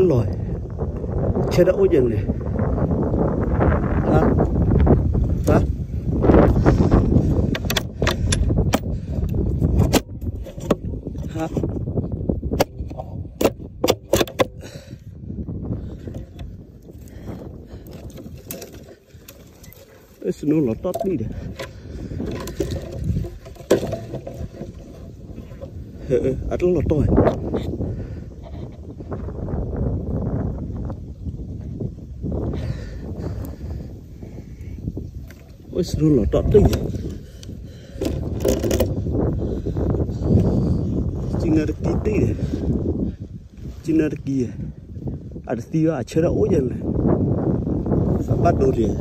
lòi che đã dừng này. Hả? Hả? Hả? Ê, nó lọt tót đi đấy ờ ở đó là tôi. wis nulotok Jin cinergi ting cinergi ya. Artinya acara oh iya. ojan Sempat dulu ya.